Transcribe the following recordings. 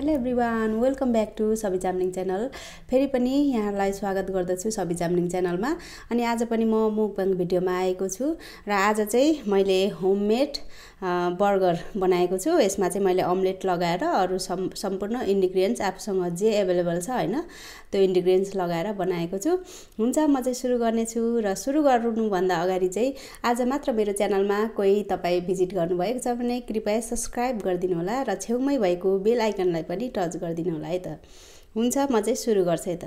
Hello everyone welcome back to Sabi Jamling channel फेरि पनि यहाँलाई स्वागत गर्दछु सबि जामलिङ च्यानलमा अनि आज पनि म मुकबाङ भिडियोमा आएको छु र आज चाहिँ मैले होममेड बर्गर बनाएको छु। यसमा चाहिँ मैले अम्लेट लगाएर अरू सम् सम्पूर्ण इन्ग्रिडियन्ट्स आफूसँग जे एभाइलेबल छ होइन त्यो इन्ग्रिडियन्ट्स लगाएर बनाएको छु। हुन्छ म चाहिँ सुरु गर्नेछु र सुरु गर्नुभन्दा अगाडि चाहिँ आज मात्र मेरो च्यानलमा कोही तपाईँ भिजिट गर्नुभएको छ भने कृपया सब्सक्राइब गरिदिनु होला र छेउमै भएको बेल आइकनलाई पनि टच गरिदिनु होला है त। हुन्छ म चाहिँ सुरु गर्छु है त।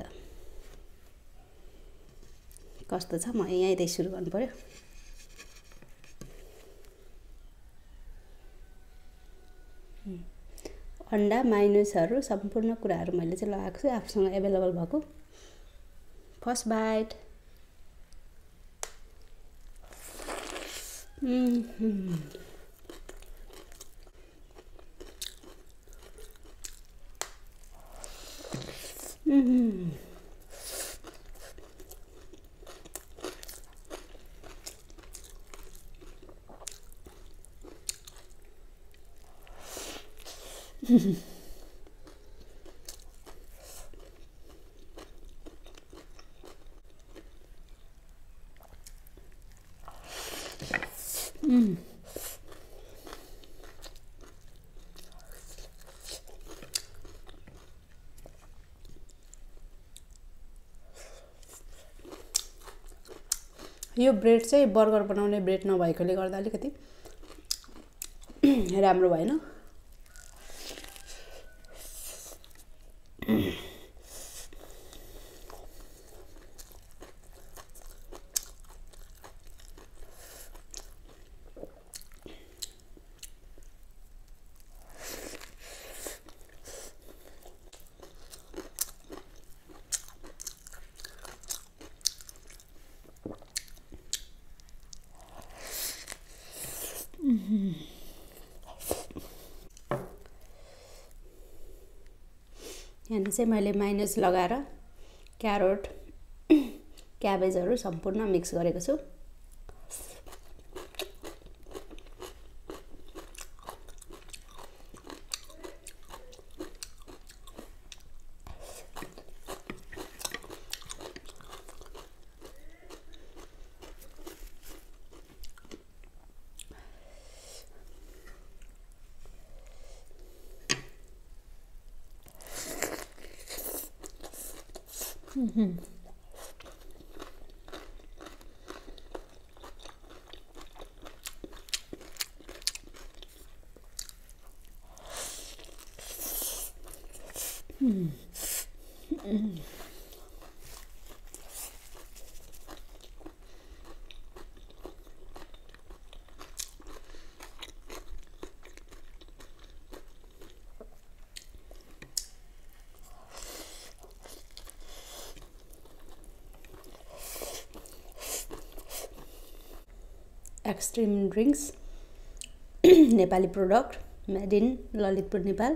कस्तो छ? म यहीँदै सुरु गर्नु पऱ्यो अन्डा माइनुसहरू सम्पूर्ण कुराहरू मैले चाहिँ लगाएको छु। आफूसँग एभाइलेबल भएको। First bite 음. 음. यो ब्रेड चाहिँ बर्गर बनाउने ब्रेड नभएकोले गर्दा अलिकति राम्रो भएन। यहाँनिर चाहिँ मैले माइनस लगाएर क्यारोट क्याबेजहरू सम्पूर्ण मिक्स गरेको छु। Mm-hmm. Mm. Mm. Extreme drinks Nepali product made in Lalitpur Nepal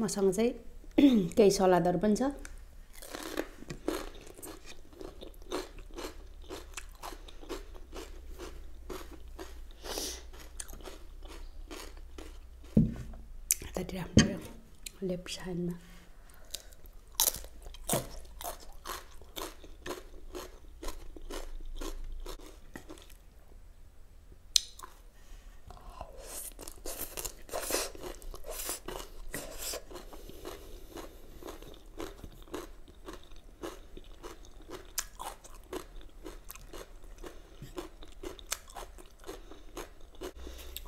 मसँग चाहिँ केही सलादहरू पनि छ। लेफ्ट साइडमा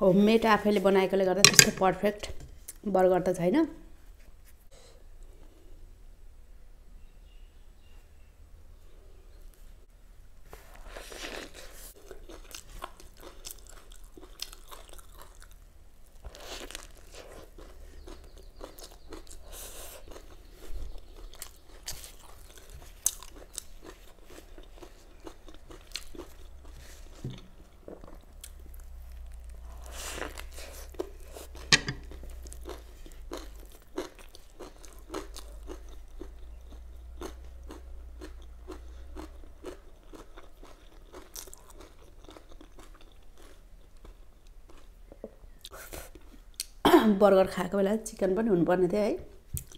होममेड आफैले बनाएकोले गर्दा त्यस्तो पर्फेक्ट बर्गर त छैन। बर्गर खाएको बेला चिकन पनि हुनुपर्ने थियो है।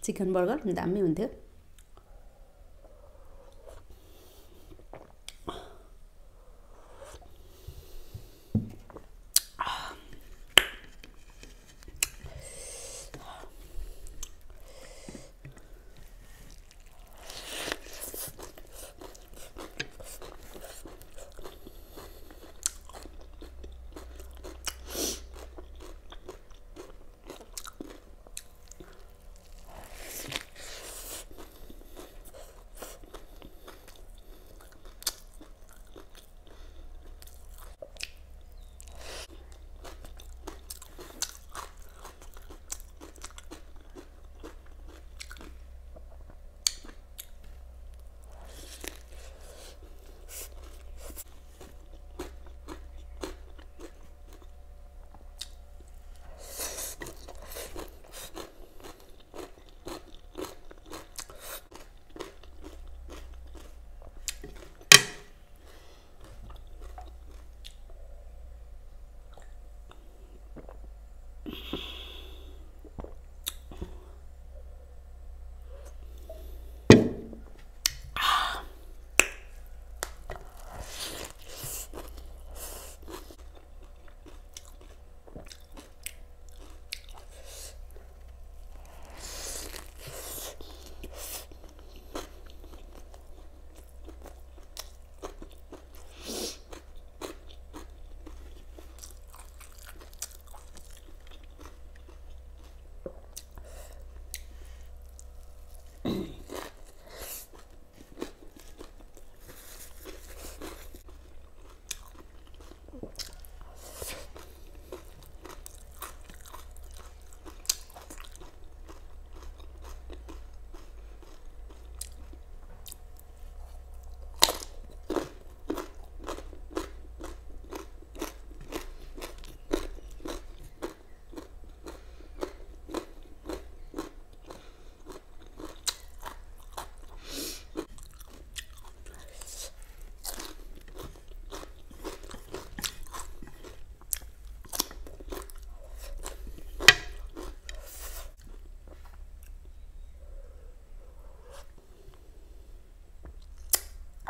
चिकन बर्गर दामी हुन्थ्यो।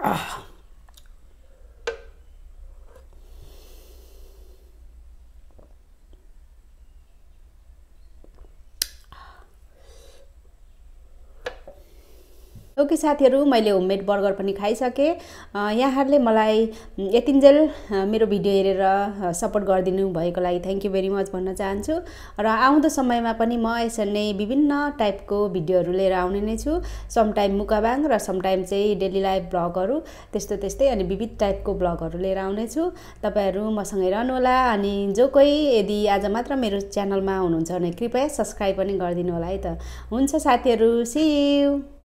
Ugh. ओके साथीहरू मैले होममेड बर्गर पनि खाइसकेँ। यहाँहरूले मलाई यतिन्जेल मेरो भिडियो हेरेर सपोर्ट गरिदिनु भएको लागि थ्याङ्क यू भेरी मच भन्न चाहन्छु। र आउँदो समयमा पनि म यसरी नै विभिन्न टाइपको भिडियोहरू लिएर आउने नै छु। समटाइम मुकाबाङ र समटाइम चाहिँ डेली लाइफ ब्लगहरू त्यस्तो त्यस्तै अनि विविध टाइपको ब्लगहरू लिएर आउनेछु तपाईँहरू मसँगै रहनुहोला अनि जो कोही यदि आज मात्र मेरो च्यानलमा हुनुहुन्छ भने कृपया सब्सक्राइब पनि गरिदिनु होला है त। हुन्छ साथीहरू सियु